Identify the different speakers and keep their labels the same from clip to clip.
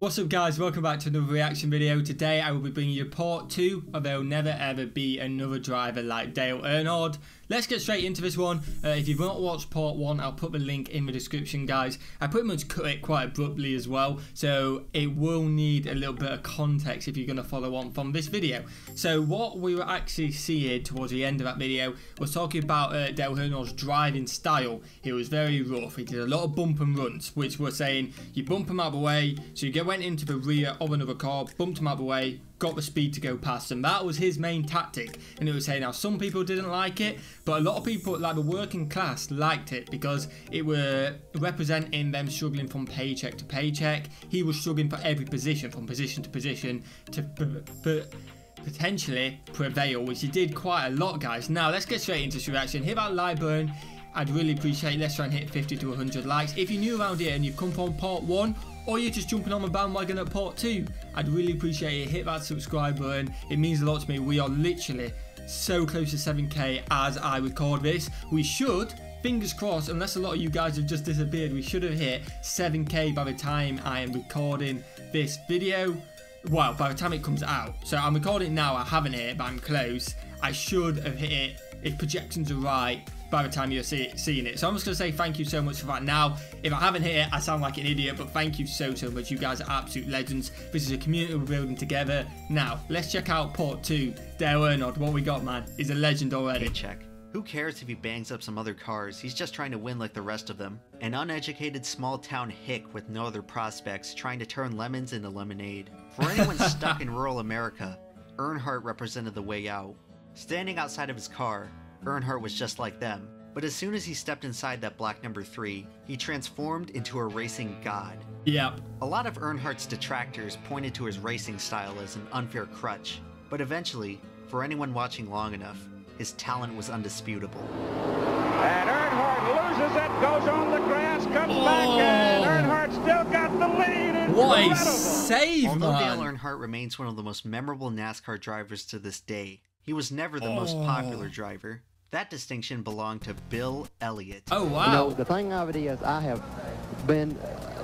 Speaker 1: What's up guys, welcome back to another reaction video. Today I will be bringing you part 2 of There'll Never Ever Be Another Driver Like Dale Earnhardt. Let's get straight into this one. Uh, if you've not watched part 1, I'll put the link in the description guys. I pretty much cut it quite abruptly as well, so it will need a little bit of context if you're going to follow on from this video. So what we were actually seeing towards the end of that video was talking about uh, Dale Earnhardt's driving style. He was very rough, he did a lot of bump and runs, which were saying you bump him out of the way, so you get went into the rear of another car, bumped him out of the way, got the speed to go past him. That was his main tactic. And it was saying now some people didn't like it, but a lot of people like the working class liked it because it were representing them struggling from paycheck to paycheck. He was struggling for every position, from position to position to potentially prevail, which he did quite a lot, guys. Now let's get straight into this reaction. Hit that like button I'd really appreciate let's try and hit 50 to 100 likes. If you're new around here and you've come from part 1 or you're just jumping on the bandwagon at part 2, I'd really appreciate it. Hit that subscribe button. It means a lot to me. We are literally so close to 7k as I record this. We should fingers crossed, unless a lot of you guys have just disappeared, we should have hit 7k by the time I am recording this video. Well, by the time it comes out. So I'm recording now, I haven't hit it, but I'm close. I should have hit it, if projections are right, by the time you're see, seeing it. So I'm just going to say thank you so much for that now. If I haven't hit it, I sound like an idiot, but thank you so, so much. You guys are absolute legends. This is a community we're building together. Now, let's check out part two. Dale Earnhardt, what we got, man. He's a legend already.
Speaker 2: check. Who cares if he bangs up some other cars? He's just trying to win like the rest of them. An uneducated small town hick with no other prospects trying to turn lemons into lemonade. For anyone stuck in rural America, Earnhardt represented the way out. Standing outside of his car, Earnhardt was just like them, but as soon as he stepped inside that black number 3, he transformed into a racing god.
Speaker 1: Yep.
Speaker 2: A lot of Earnhardt's detractors pointed to his racing style as an unfair crutch, but eventually, for anyone watching long enough, his talent was undisputable.
Speaker 3: And Earnhardt loses it, goes on the grass, comes oh. back, and oh. Earnhardt still got the lead. Incredible.
Speaker 1: What a save,
Speaker 2: Although
Speaker 1: man.
Speaker 2: Dale Earnhardt remains one of the most memorable NASCAR drivers to this day, he was never the oh. most popular oh. driver. That distinction belonged to Bill Elliott.
Speaker 1: Oh, wow.
Speaker 4: You know, the thing of it is, I have been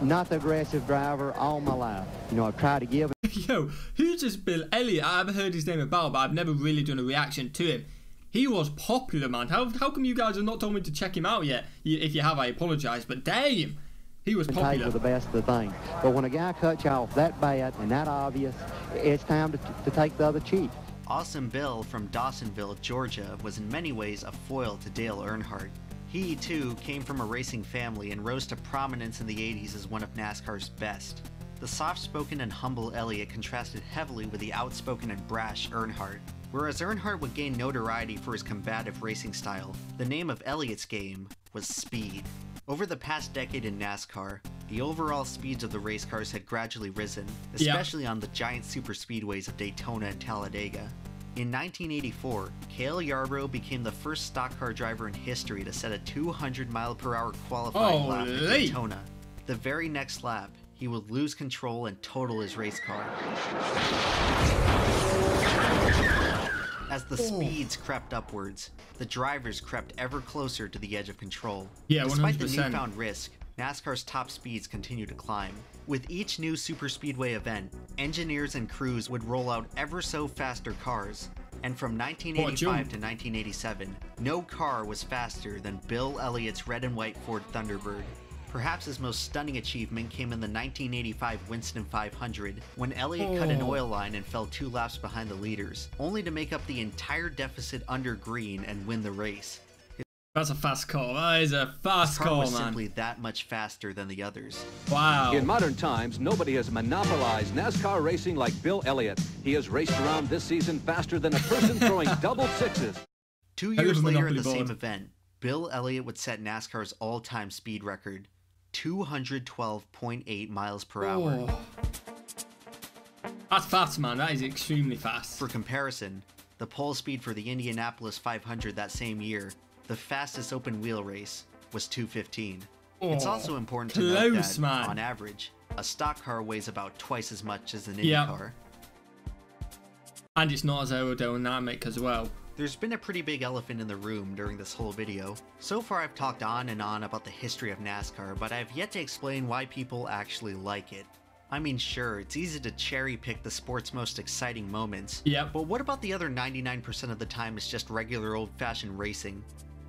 Speaker 4: not the aggressive driver all my life. You know, I've tried to give...
Speaker 1: Yo, who's this Bill Elliott? I've heard his name about, but I've never really done a reaction to him. He was popular, man. How, how come you guys have not told me to check him out yet? If you have, I apologise, but damn, he was popular.
Speaker 4: the best of the thing. But when a guy cuts you off that bad and that obvious, it's time to, to take the other cheek.
Speaker 2: Awesome Bill from Dawsonville, Georgia was in many ways a foil to Dale Earnhardt. He, too, came from a racing family and rose to prominence in the 80s as one of NASCAR's best. The soft-spoken and humble Elliott contrasted heavily with the outspoken and brash Earnhardt. Whereas Earnhardt would gain notoriety for his combative racing style, the name of Elliott's game was speed. Over the past decade in NASCAR, the overall speeds of the race cars had gradually risen, especially yep. on the giant superspeedways of Daytona and Talladega. In 1984, Cale Yarborough became the first stock car driver in history to set a 200 mile per hour qualifying oh, lap at Daytona. The very next lap, he would lose control and total his race car. As the oh. speeds crept upwards, the drivers crept ever closer to the edge of control.
Speaker 1: Yeah,
Speaker 2: Despite
Speaker 1: 100%.
Speaker 2: the newfound risk, NASCAR's top speeds continue to climb. With each new superspeedway event, engineers and crews would roll out ever so faster cars. And from 1985 to 1987, no car was faster than Bill Elliott's red and white Ford Thunderbird. Perhaps his most stunning achievement came in the 1985 Winston 500, when Elliott oh. cut an oh. oil line and fell two laps behind the leaders, only to make up the entire deficit under green and win the race.
Speaker 1: That's a fast car. That is a fast
Speaker 2: car
Speaker 1: call,
Speaker 2: was
Speaker 1: man.
Speaker 2: simply that much faster than the others.
Speaker 1: Wow.
Speaker 5: In modern times, nobody has monopolized NASCAR racing like Bill Elliott. He has raced around this season faster than a person throwing double sixes.
Speaker 2: Two years later at the board. same event, Bill Elliott would set NASCAR's all-time speed record, 212.8 miles per hour. Oh.
Speaker 1: That's fast, man. That is extremely fast.
Speaker 2: For comparison, the pole speed for the Indianapolis 500 that same year, the fastest open wheel race, was 215. Oh, it's also important to note that, man. on average, a stock car weighs about twice as much as an Indy yep. car.
Speaker 1: And it's not as aerodynamic as well.
Speaker 2: There's been a pretty big elephant in the room during this whole video. So far I've talked on and on about the history of NASCAR, but I've yet to explain why people actually like it. I mean, sure, it's easy to cherry pick the sport's most exciting moments.
Speaker 1: Yep.
Speaker 2: But what about the other 99% of the time it's just regular old fashioned racing?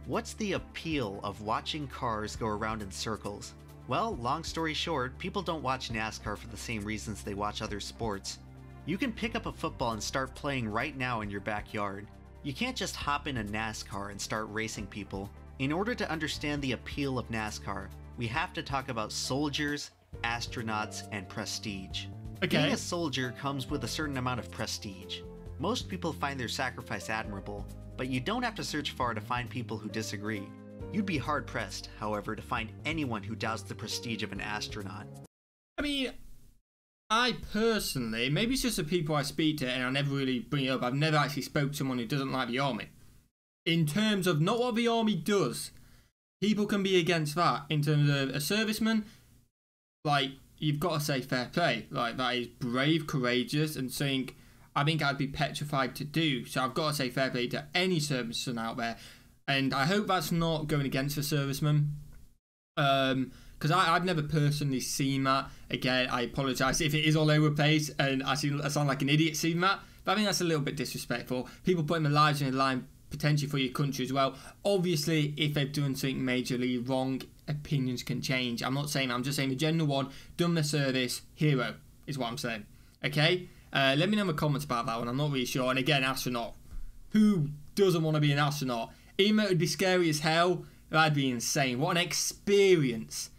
Speaker 2: What's the appeal of watching cars go around in circles? Well, long story short, people don't watch NASCAR for the same reasons they watch other sports. You can pick up a football and start playing right now in your backyard. You can't just hop in a NASCAR and start racing people. In order to understand the appeal of NASCAR, we have to talk about soldiers, astronauts, and prestige.
Speaker 1: Okay.
Speaker 2: Being a soldier comes with a certain amount of prestige. Most people find their sacrifice admirable, but you don't have to search far to find people who disagree. You'd be hard pressed, however, to find anyone who doubts the prestige of an astronaut.
Speaker 1: I mean, I personally, maybe it's just the people I speak to, and I never really bring it up. I've never actually spoke to someone who doesn't like the army. In terms of not what the army does, people can be against that. In terms of a serviceman, like you've got to say fair play. Like that is brave, courageous, and something I think I'd be petrified to do. So I've got to say fair play to any serviceman out there, and I hope that's not going against the serviceman. Um, because I've never personally seen that. Again, I apologise if it is all over the place and I, seem, I sound like an idiot seeing that. But I think that's a little bit disrespectful. People putting their lives in the line potentially for your country as well. Obviously, if they've done something majorly wrong, opinions can change. I'm not saying I'm just saying the general one, done the service, hero is what I'm saying. Okay? Uh, let me know in the comments about that one. I'm not really sure. And again, astronaut. Who doesn't want to be an astronaut? It would be scary as hell, that'd be insane. What an experience.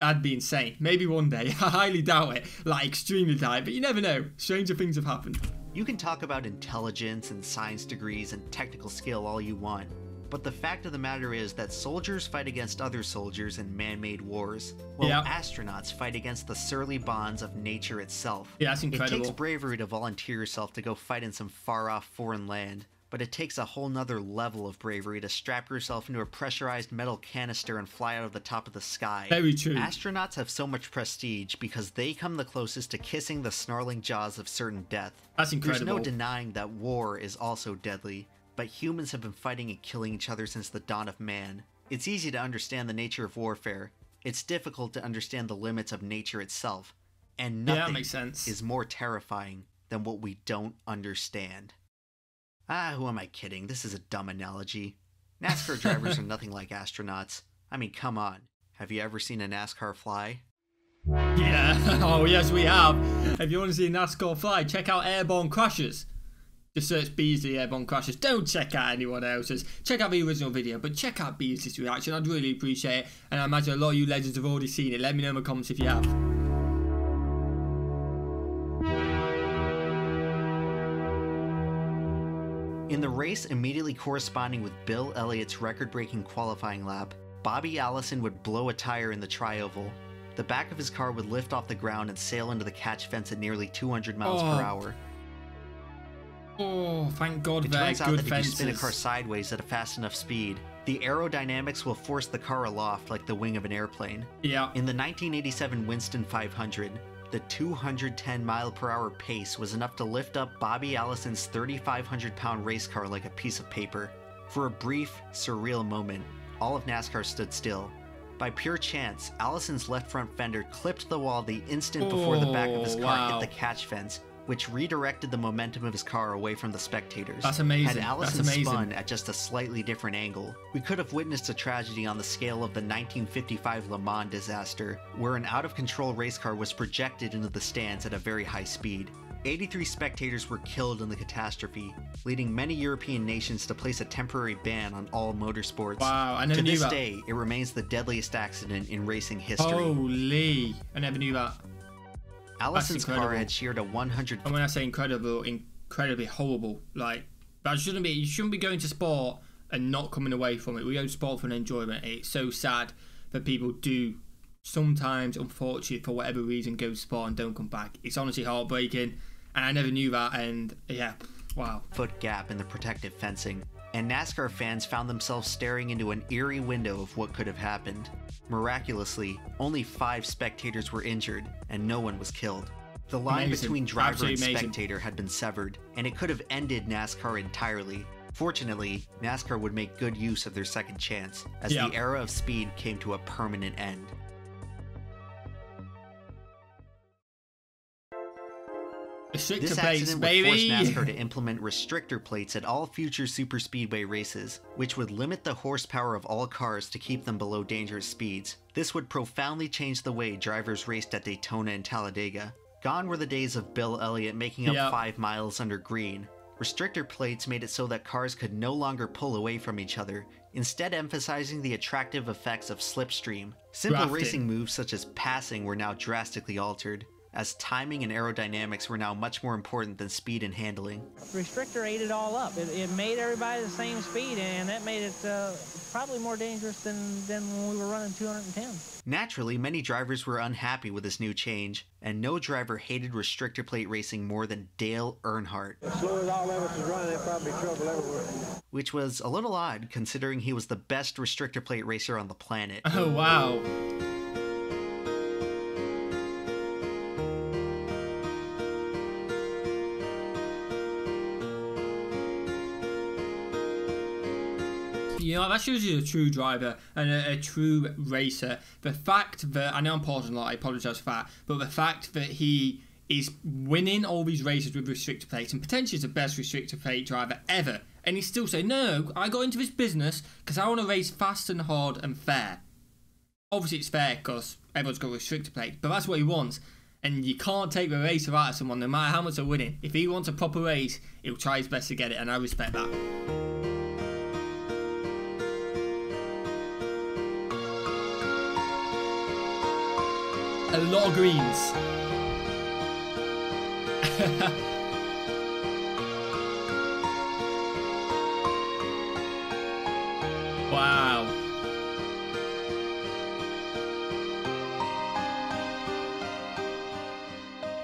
Speaker 1: That'd be insane. Maybe one day. I highly doubt it. Like, extremely doubt it. But you never know. Stranger things have happened.
Speaker 2: You can talk about intelligence and science degrees and technical skill all you want, but the fact of the matter is that soldiers fight against other soldiers in man made wars, while
Speaker 1: Yeah.
Speaker 2: astronauts fight against the surly bonds of nature itself.
Speaker 1: Yeah, that's incredible.
Speaker 2: It takes bravery to volunteer yourself to go fight in some far off foreign land, but it takes a whole nother level of bravery to strap yourself into a pressurized metal canister and fly out of the top of the sky.
Speaker 1: Very true.
Speaker 2: Astronauts have so much prestige because they come the closest to kissing the snarling jaws of certain death.
Speaker 1: That's incredible.
Speaker 2: There's no denying that war is also deadly, but humans have been fighting and killing each other since the dawn of man. It's easy to understand the nature of warfare. It's difficult to understand the limits of nature itself. And
Speaker 1: Yeah,
Speaker 2: nothing
Speaker 1: makes sense.
Speaker 2: is more terrifying than what we don't understand. Ah, who am I kidding? This is a dumb analogy. NASCAR drivers are nothing like astronauts. I mean, come on. Have you ever seen a NASCAR fly?
Speaker 1: Yeah. Oh, yes, we have. If you want to see NASCAR fly, check out Airborne Crashes. Just search Beesley Airborne Crashes. Don't check out anyone else's. Check out the original video, but check out Beesley's reaction. I'd really appreciate it. And I imagine a lot of you legends have already seen it. Let me know in the comments if you have.
Speaker 2: In the race immediately corresponding with Bill Elliott's record breaking qualifying lap, Bobby Allison would blow a tire in the trioval. The back of his car would lift off the ground and sail into the catch fence at nearly 200 miles
Speaker 1: Oh,
Speaker 2: per hour.
Speaker 1: Oh, thank God
Speaker 2: It turns out
Speaker 1: good
Speaker 2: that if you spin a car sideways at a fast enough speed, the aerodynamics will force the car aloft like the wing of an airplane.
Speaker 1: Yeah.
Speaker 2: In the 1987 Winston 500, the 210 mile per hour pace was enough to lift up Bobby Allison's 3,500 pound race car like a piece of paper. For a brief, surreal moment, all of NASCAR stood still. By pure chance, Allison's left front fender clipped the wall the instant before the back of his
Speaker 1: Oh,
Speaker 2: car
Speaker 1: wow.
Speaker 2: hit the oh, catch fence, which redirected the momentum of his car away from the spectators.
Speaker 1: That's amazing.
Speaker 2: Had
Speaker 1: That's
Speaker 2: Allison
Speaker 1: amazing.
Speaker 2: spun at just a slightly different angle, we could have witnessed a tragedy on the scale of the 1955 Le Mans disaster, where an out of control race car was projected into the stands at a very high speed. 83 spectators were killed in the catastrophe, leading many European nations to place a temporary ban on all motorsports.
Speaker 1: Wow, I never
Speaker 2: to
Speaker 1: knew
Speaker 2: this day, it remains the deadliest accident in racing history.
Speaker 1: Holy. I never knew that.
Speaker 2: Allison's car had sheared a 100
Speaker 1: And when I say incredible, incredibly horrible. Like that shouldn't be. You shouldn't be going to sport and not coming away from it. We go to sport for an enjoyment. It's so sad that people do sometimes, unfortunately, for whatever reason, go to sport and don't come back. It's honestly heartbreaking, and I never knew that. And yeah, wow.
Speaker 2: foot gap in the protective fencing, and NASCAR fans found themselves staring into an eerie window of what could have happened. Miraculously, only five spectators were injured, and no one was killed. The line
Speaker 1: Amazing.
Speaker 2: between driver
Speaker 1: Absolutely
Speaker 2: and
Speaker 1: amazing.
Speaker 2: spectator had been severed, and it could have ended NASCAR entirely. Fortunately, NASCAR would make good use of their second chance, as
Speaker 1: Yeah.
Speaker 2: the era of speed came to a permanent end. This accident would
Speaker 1: baby.
Speaker 2: force NASCAR to implement restrictor plates at all future superspeedway races, which would limit the horsepower of all cars to keep them below dangerous speeds. This would profoundly change the way drivers raced at Daytona and Talladega. Gone were the days of Bill Elliott making up
Speaker 1: Yep.
Speaker 2: five miles under green. Restrictor plates made it so that cars could no longer pull away from each other, instead emphasizing the attractive effects of slipstream. Simple
Speaker 1: Drafting.
Speaker 2: racing moves such as passing were now drastically altered, as timing and aerodynamics were now much more important than speed and handling.
Speaker 6: restrictor ate it all up. It, it made everybody the same speed, and that made it uh, probably more dangerous than, than when we were running 210.
Speaker 2: Naturally, many drivers were unhappy with this new change, and no driver hated restrictor plate racing more than Dale Earnhardt,
Speaker 7: As slow as all of us is running, there'd probably be trouble everywhere.
Speaker 2: which was a little odd considering he was the best restrictor plate racer on the planet.
Speaker 1: Oh wow. You know, that shows you a true driver and a, a true racer. The fact that, I know I'm pausing a lot, I apologise for that, but the fact that he is winning all these races with restrictor plates and potentially is the best restrictor plate driver ever, and he's still saying, no, I got into this business because I want to race fast and hard and fair obviously it's fair because everyone's got a restrictor plate, but that's what he wants. And you can't take the race out of someone, no matter how much they're winning. If he wants a proper race, he'll try his best to get it, and I respect that. A lot of greens. wow.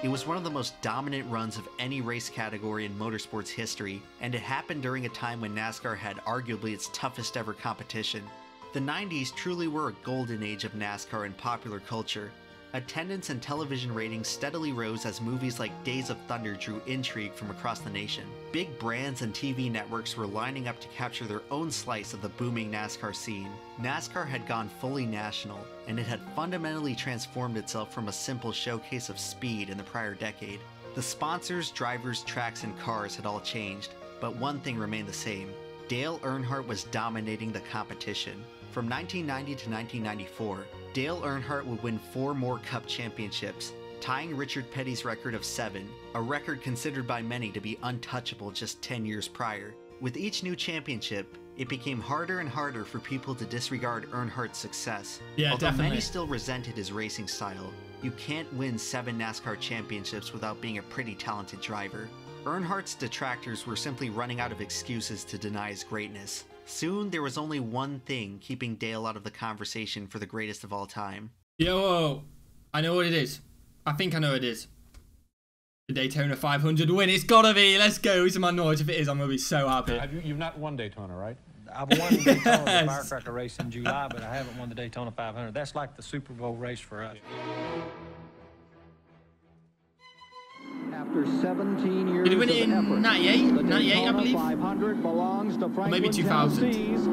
Speaker 2: It was one of the most dominant runs of any race category in motorsports history, and it happened during a time when NASCAR had arguably its toughest ever competition. The 90s truly were a golden age of NASCAR in popular culture. Attendance and television ratings steadily rose as movies like Days of Thunder drew intrigue from across the nation. Big brands and TV networks were lining up to capture their own slice of the booming NASCAR scene. NASCAR had gone fully national, and it had fundamentally transformed itself from a simple showcase of speed in the prior decade. The sponsors, drivers, tracks, and cars had all changed, but one thing remained the same. Dale Earnhardt was dominating the competition. From 1990 to 1994, Dale Earnhardt would win four more Cup championships, tying Richard Petty's record of seven, a record considered by many to be untouchable just 10 years prior. With each new championship, it became harder and harder for people to disregard Earnhardt's success.
Speaker 1: Yeah,
Speaker 2: Although
Speaker 1: definitely.
Speaker 2: many still resented his racing style, you can't win seven NASCAR championships without being a pretty talented driver. Earnhardt's detractors were simply running out of excuses to deny his greatness. Soon, there was only one thing keeping Dale out of the conversation for the greatest of all time.
Speaker 1: Yo, I know what it is. I think I know what it is. The Daytona 500 win. It's gotta be. Let's go. It's my noise. If it is, I'm gonna be so happy.
Speaker 8: Have you, you've not won Daytona, right?
Speaker 9: I've won the Daytona the
Speaker 1: Yes.
Speaker 9: firecracker race in July, but I haven't won the Daytona 500. That's like the Super Bowl race for us.
Speaker 10: After 17 years
Speaker 1: Did he win it in 98? 98, I believe?
Speaker 10: 500 belongs to Franklin,
Speaker 1: maybe 2000.
Speaker 10: Tennessee's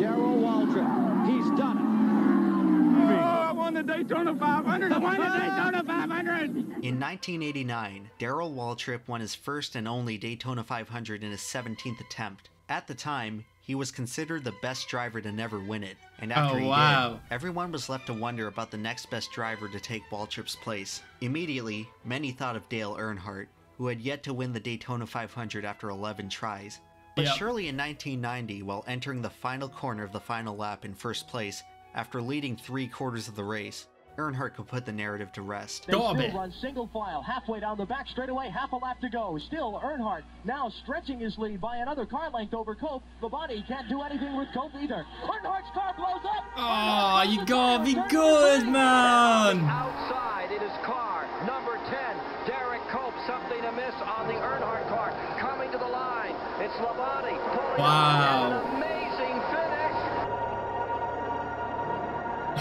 Speaker 10: Darrell Waltrip. He's done it.
Speaker 3: Oh, I won the Daytona 500. I won the Daytona 500.
Speaker 2: In 1989, Darrell Waltrip won his first and only Daytona 500 in his 17th attempt. At the time, he was considered the best driver to never win it, and oh, after
Speaker 1: Oh,
Speaker 2: he
Speaker 1: wow.
Speaker 2: did, everyone was left to wonder about the next best driver to take Waltrip's place. Immediately, many thought of Dale Earnhardt, who had yet to win the Daytona 500 after 11 tries. But
Speaker 1: Yep.
Speaker 2: surely in 1990, while entering the final corner of the final lap in first place, after leading three quarters of the race, Earnhardt could put the narrative to rest.
Speaker 1: Gotta be.
Speaker 11: run single file halfway down the back straightaway, half a lap to go. Still, Earnhardt now stretching his lead by another car length over Cope. Labonte can't do anything with Cope either. Earnhardt's car blows up.
Speaker 1: Oh, you gotta be good, man.
Speaker 12: Outside, it is car number 10, Derrike Cope. Something amiss on the Earnhardt car. Coming to the line. It's Labonte pulling
Speaker 1: Wow.
Speaker 12: An amazing finish.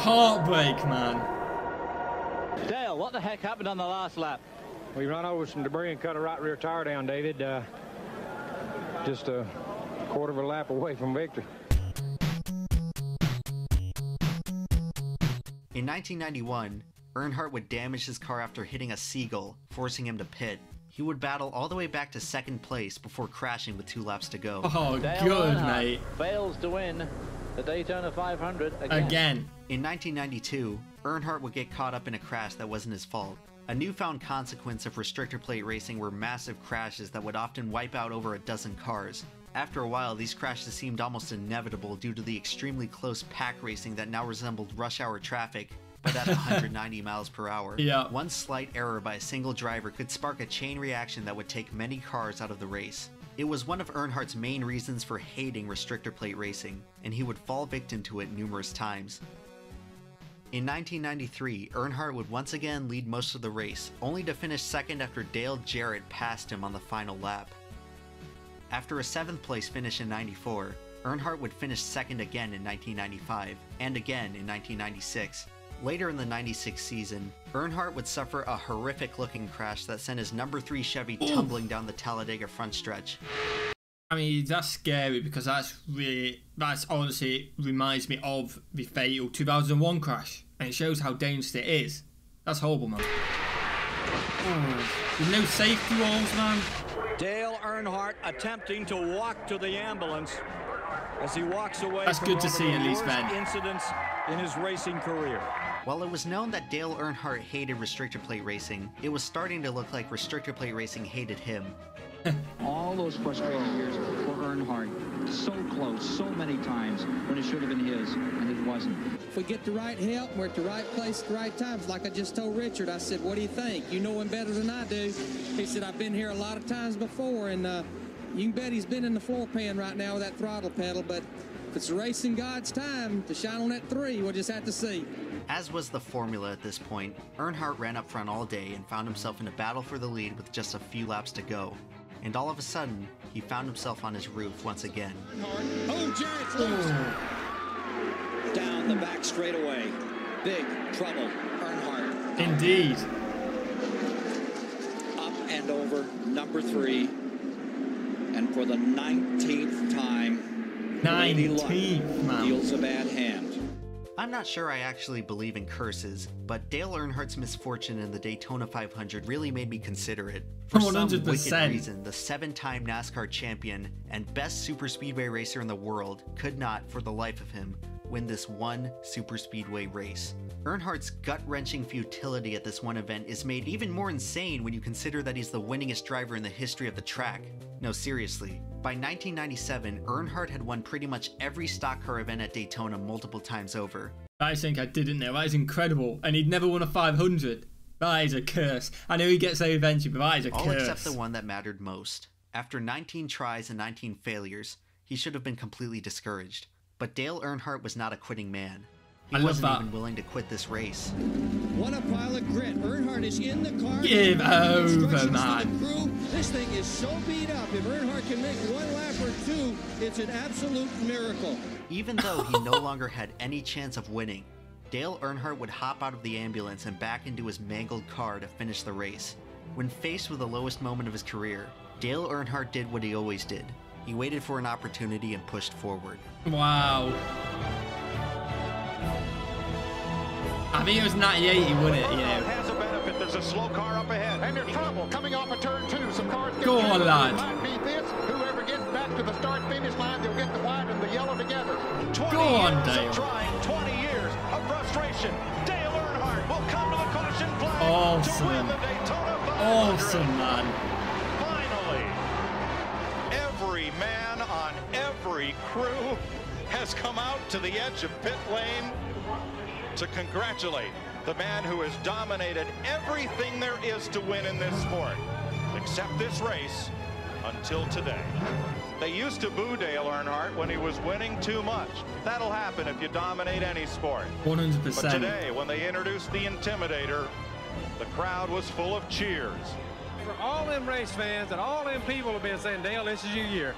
Speaker 1: Heartbreak, man.
Speaker 9: Dale, what the heck happened on the last lap?
Speaker 7: We run over some debris and cut a right rear tire down, David. Uh, just a quarter of a lap away from victory.
Speaker 2: In 1991, Earnhardt would damage his car after hitting a seagull, forcing him to pit. He would battle all the way back to second place before crashing with two laps to go.
Speaker 1: Oh,
Speaker 6: Dale
Speaker 1: good,
Speaker 6: Earnhardt
Speaker 1: mate.
Speaker 6: Fails to win the Daytona 500 again.
Speaker 1: Again.
Speaker 2: In 1992, Earnhardt would get caught up in a crash that wasn't his fault. A newfound consequence of restrictor plate racing were massive crashes that would often wipe out over a dozen cars. After a while, these crashes seemed almost inevitable due to the extremely close pack racing that now resembled rush hour traffic, but at 190 miles per hour.
Speaker 1: Yeah.
Speaker 2: One slight error by a single driver could spark a chain reaction that would take many cars out of the race. It was one of Earnhardt's main reasons for hating restrictor plate racing, and he would fall victim to it numerous times. In 1993, Earnhardt would once again lead most of the race, only to finish second after Dale Jarrett passed him on the final lap. After a seventh place finish in 94, Earnhardt would finish second again in 1995, and again in 1996. Later in the 96 season, Earnhardt would suffer a horrific looking crash that sent his number 3 Chevy tumbling down the Talladega front stretch.
Speaker 1: I mean, that's scary because that's really, that's honestly reminds me of the fatal 2001 crash. And it shows how dangerous it is. That's horrible, man. Oh, no safety walls, man.
Speaker 8: Dale Earnhardt attempting to walk to the ambulance as he walks away
Speaker 1: That's
Speaker 8: from
Speaker 1: good to see,
Speaker 8: the
Speaker 1: at least,
Speaker 8: worst
Speaker 1: Ben.
Speaker 8: incidents in his racing career.
Speaker 2: While it was known that Dale Earnhardt hated restrictor plate racing, it was starting to look like restrictor plate racing hated him.
Speaker 10: All those frustrating years for Earnhardt. So close, so many times when it should have been his, and it wasn't.
Speaker 13: If we get the right help, we're at the right place at the right times. Like I just told Richard, I said, what do you think? You know him better than I do. He said, I've been here a lot of times before, and uh, you can bet he's been in the floor pan right now with that throttle pedal, but if it's racing God's time to shine on that three, we'll just have to see.
Speaker 2: As was the formula at this point, Earnhardt ran up front all day and found himself in a battle for the lead with just a few laps to go. And all of a sudden, he found himself on his roof once again.
Speaker 10: Oh, Jarrett's loose. Down the back straightaway. Big trouble. Earnhardt
Speaker 1: Indeed.
Speaker 10: up and over number three. And for the 19th time, Lady Luck
Speaker 1: 19th, man.
Speaker 10: deals a bad hand.
Speaker 2: I'm not sure I actually believe in curses, but Dale Earnhardt's misfortune in the Daytona 500 really made me consider it. For some wicked
Speaker 1: 100%.
Speaker 2: reason, the seven-time NASCAR champion and best superspeedway racer in the world could not, for the life of him, win this one superspeedway race. Earnhardt's gut-wrenching futility at this one event is made even more insane when you consider that he's the winningest driver in the history of the track. No, seriously. By 1997, Earnhardt had won pretty much every stock car event at Daytona multiple times over.
Speaker 1: I think I didn't know. That is incredible. And he'd never won a 500. That is a curse. I know he gets there eventually, but that is a
Speaker 2: All
Speaker 1: curse.
Speaker 2: except the one that mattered most. After 19 tries and 19 failures, he should have been completely discouraged. But Dale Earnhardt was not a quitting man. He
Speaker 1: I
Speaker 2: wasn't
Speaker 1: that.
Speaker 2: even willing to quit this race.
Speaker 13: What a pile of grit. Earnhardt is in the car.
Speaker 1: Give over,
Speaker 13: Instructions to
Speaker 1: man.
Speaker 13: The crew. This thing is so beat up. If Earnhardt can make one lap or two, it's an absolute miracle.
Speaker 2: Even though he no longer had any chance of winning, Dale Earnhardt would hop out of the ambulance and back into his mangled car to finish the race. When faced with the lowest moment of his career, Dale Earnhardt did what he always did. He waited for an opportunity and pushed forward.
Speaker 1: Wow. I think it was 98 he won it, you know.
Speaker 14: Has a benefit. There's a slow car up ahead. And there's trouble coming off a turn
Speaker 1: Go on, lad.
Speaker 14: Might be this. Whoever gets back to the start finish line, they'll get the white and the yellow together.
Speaker 1: Go on, Dale.
Speaker 14: trying, 20 years of frustration. Dale Earnhardt will come to the caution flag to
Speaker 1: Awesome.
Speaker 14: win the Daytona 500.
Speaker 1: Awesome, man.
Speaker 14: Finally, every man on every crew has come out to the edge of pit lane to congratulate the man who has dominated everything there is to win in this sport, except this race, until today. They used to boo Dale Earnhardt when he was winning too much. That'll happen if you dominate any sport.
Speaker 1: 100%.
Speaker 14: But today, when they introduced the Intimidator, the crowd was full of cheers.
Speaker 9: For all them race fans and all them people have been saying, Dale, this is your year.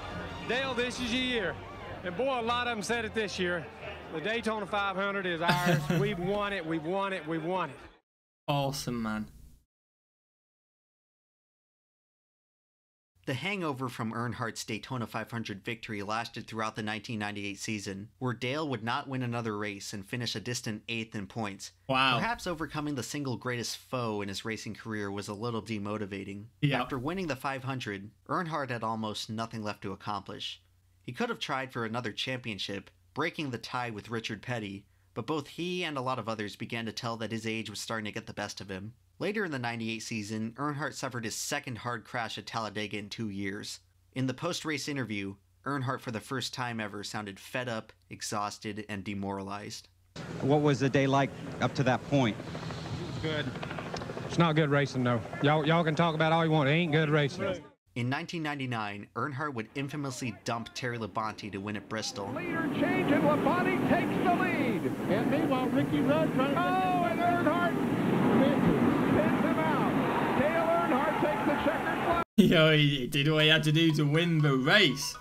Speaker 9: Dale, this is your year. And boy, a lot of them said it this year. The Daytona 500 is ours. we've won it. We've won it. We've won it.
Speaker 1: Awesome, man.
Speaker 2: The hangover from Earnhardt's Daytona 500 victory lasted throughout the 1998 season, where Dale would not win another race and finish a distant eighth in points.
Speaker 1: Wow.
Speaker 2: Perhaps overcoming the single greatest foe in his racing career was a little demotivating.
Speaker 1: Yeah.
Speaker 2: After winning the 500, Earnhardt had almost nothing left to accomplish. He could have tried for another championship, breaking the tie with Richard Petty, but both he and a lot of others began to tell that his age was starting to get the best of him. Later in the 98 season, Earnhardt suffered his second hard crash at Talladega in two years. In the post race interview, Earnhardt for the first time ever sounded fed up, exhausted, and demoralized.
Speaker 15: What was the day like up to that point?
Speaker 9: Good. It's not good racing, though. Y'all, y'all can talk about all you want. It ain't good racing.
Speaker 2: In 1999, Earnhardt would infamously dump Terry Labonte to win at Bristol.
Speaker 3: Leader change and Labonte takes the lead. And meanwhile, Ricky Rudd trying to... Oh, and Earnhardt spins him out. Dale Earnhardt takes the checkered flag.
Speaker 1: Yo, he did what he had to do to win the race.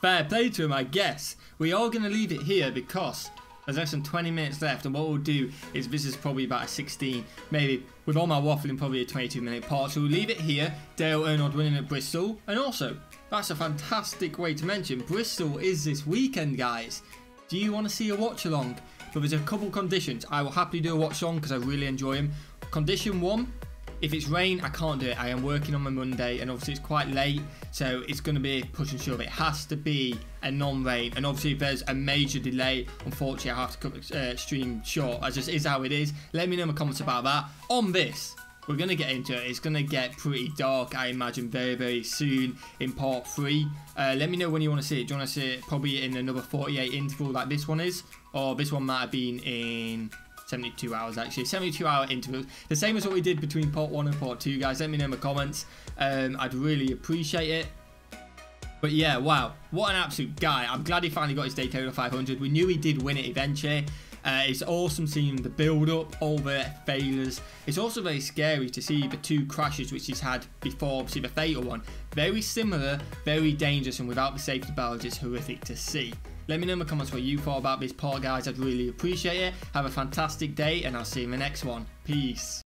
Speaker 1: Fair play to him, I guess. We are going to leave it here because there's less than 20 minutes left, and what we'll do is this is probably about a 16, maybe with all my waffling, probably a 22 minute part. So we'll leave it here. Dale Earnhardt winning at Bristol, and also that's a fantastic way to mention Bristol is this weekend, guys. Do you want to see a watch along? But there's a couple conditions. I will happily do a watch along because I really enjoy them. Condition one if it's rain, I can't do it. I am working on my Monday, and obviously it's quite late, so it's going to be push and shove. It has to be a non-rain, and obviously if there's a major delay, unfortunately I have to cut the uh, stream short. As just is how it is. Let me know in the comments about that. On this, we're going to get into it. It's going to get pretty dark, I imagine, very, very soon in part 3. Uh, let me know when you want to see it. Do you want to see it probably in another 48 interval like this one is? Or this one might have been in 72 hours actually. 72 hour intervals. The same as what we did between part 1 and part 2 guys. Let me know in the comments. Um, I'd really appreciate it. But yeah wow. What an absolute guy. I'm glad he finally got his Daytona 500 we knew he did win it eventually. Uh, it's awesome seeing the build up, all the failures. It's also very scary to see the two crashes which he's had before, obviously the fatal one. Very similar, very dangerous, and without the safety belts, it's horrific to see. Let me know in the comments what you thought about this part, guys. I'd really appreciate it. Have a fantastic day, and I'll see you in the next one. Peace.